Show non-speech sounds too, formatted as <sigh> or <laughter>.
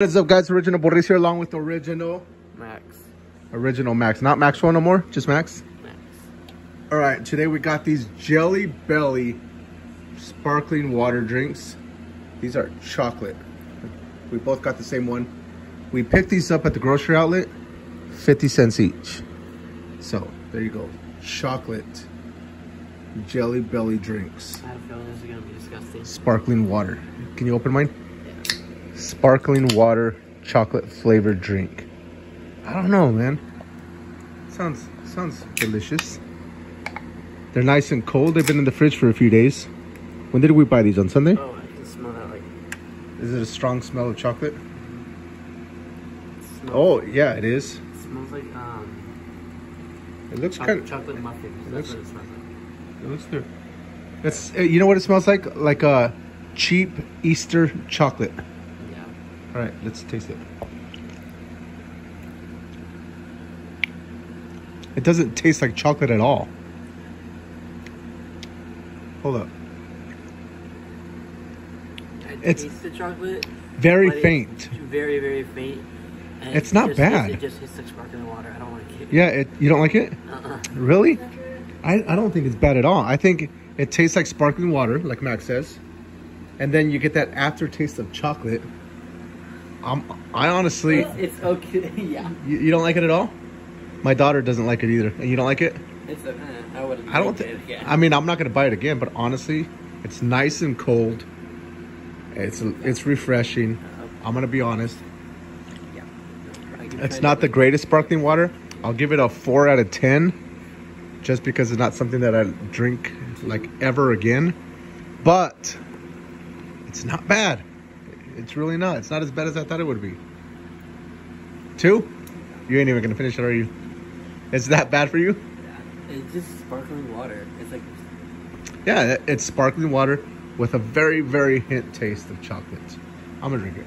What is up, guys? Original Boris here, along with original, Max. original Max. Not Max One no more, just Max. Max. All right, today we got these Jelly Belly sparkling water drinks. These are chocolate. We both got the same one. We picked these up at the grocery outlet, 50 cents each. So, there you go. Chocolate Jelly Belly drinks. I had a feeling this is gonna be disgusting. Sparkling water. Can you open mine? Sparkling water chocolate flavored drink. I don't know, man. Sounds sounds delicious. They're nice and cold. They've been in the fridge for a few days. When did we buy these? On Sunday? Oh, I can smell that like. Is it a strong smell of chocolate? Smell, Oh, yeah, it is. It smells like um. It looks kind of. chocolate muffins. it That's looks- it smells like. It looks good. It's uh, you know what it smells like? Like a cheap Easter chocolate. All right, let's taste it. It doesn't taste like chocolate at all. Hold up. I It's taste the chocolate. Very faint. Very, very faint. And It's it not just bad. It just tastes like sparkling water. I don't like it. Yeah, it, you don't like it? Uh-uh. Really? I, I don't think it's bad at all. I think it tastes like sparkling water, like Max says. And then you get that aftertaste of chocolate. Um, I honestly, <laughs> It's okay. <laughs> yeah. you, you don't like it at all? My daughter doesn't like it either. And you don't like it? It's a. I wouldn't. I don't think. I mean, I'm not gonna buy it again, but honestly, it's nice and cold. It's it's refreshing. I'm gonna be honest. Yeah. It's not the greatest sparkling water. I'll give it a four out of ten, just because it's not something that I drink like ever again. But it's not bad. It's really not. It's not as bad as I thought it would be. Two? You ain't even gonna finish it, are you? Is that bad for you? Yeah, It's just sparkling water. It's like Yeah, it's sparkling water with a very, very hint taste of chocolate. I'm gonna drink it.